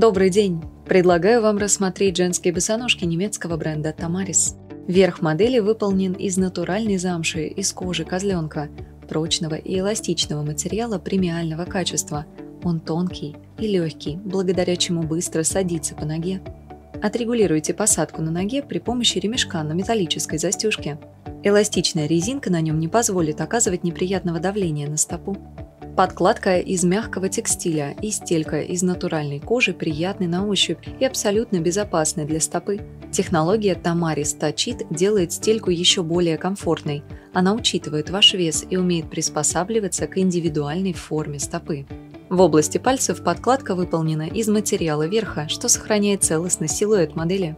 Добрый день! Предлагаю вам рассмотреть женские босоножки немецкого бренда Tamaris. Верх модели выполнен из натуральной замши из кожи козленка, прочного и эластичного материала премиального качества. Он тонкий и легкий, благодаря чему быстро садится по ноге. Отрегулируйте посадку на ноге при помощи ремешка на металлической застежке. Эластичная резинка на нем не позволит оказывать неприятного давления на стопу. Подкладка из мягкого текстиля и стелька из натуральной кожи приятны на ощупь и абсолютно безопасны для стопы. Технология Tamaris Touchit делает стельку еще более комфортной. Она учитывает ваш вес и умеет приспосабливаться к индивидуальной форме стопы. В области пальцев подкладка выполнена из материала верха, что сохраняет целостный силуэт модели.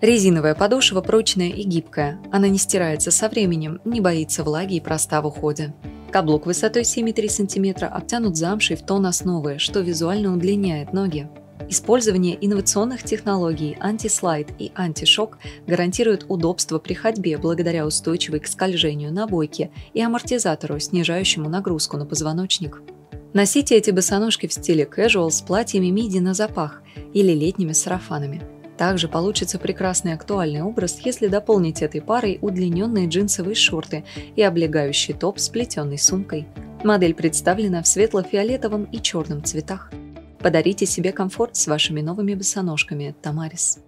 Резиновая подошва прочная и гибкая. Она не стирается со временем, не боится влаги и проста в уходе. Каблук высотой 7,3 см обтянут замшей в тон основы, что визуально удлиняет ноги. Использование инновационных технологий антислайд и антишок гарантирует удобство при ходьбе благодаря устойчивой к скольжению набойке и амортизатору, снижающему нагрузку на позвоночник. Носите эти босоножки в стиле casual с платьями миди на запах или летними сарафанами – также получится прекрасный актуальный образ, если дополнить этой парой удлиненные джинсовые шорты и облегающий топ с плетеной сумкой. Модель представлена в светло-фиолетовом и черном цветах. Подарите себе комфорт с вашими новыми босоножками Тамарис.